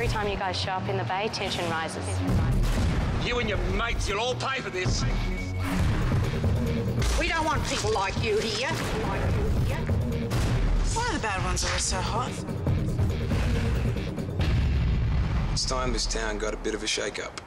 Every time you guys show up in the bay, tension rises. You and your mates, you'll all pay for this. We don't want people like you here. Why are the bad ones always so hot? It's time this town got a bit of a shake-up.